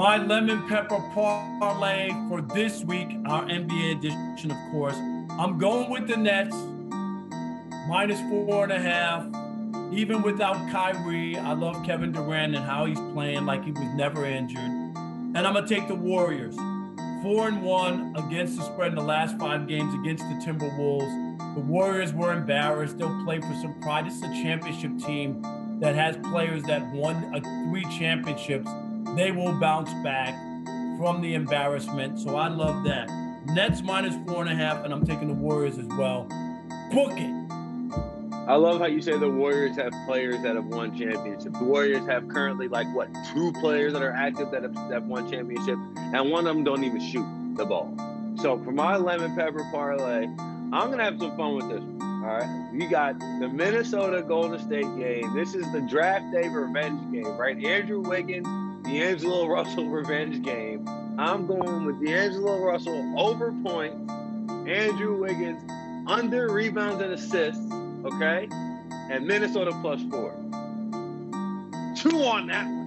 My lemon pepper parlay for this week, our NBA edition, of course. I'm going with the Nets, minus four and a half. Even without Kyrie, I love Kevin Durant and how he's playing like he was never injured. And I'm gonna take the Warriors, four and one against the spread in the last five games against the Timberwolves. The Warriors were embarrassed. They'll play for some pride. Is a championship team that has players that won uh, three championships they will bounce back from the embarrassment. So I love that. Nets minus four and a half, and I'm taking the Warriors as well. Book it. I love how you say the Warriors have players that have won championships. The Warriors have currently like what two players that are active that have, have won championships, and one of them don't even shoot the ball. So for my lemon pepper parlay, I'm gonna have some fun with this. All right, you got the Minnesota Golden State game. This is the draft day revenge game, right? Andrew Wiggins D'Angelo Russell revenge game. I'm going with D'Angelo Russell over points, Andrew Wiggins under rebounds and assists, okay? And Minnesota plus four. Two on that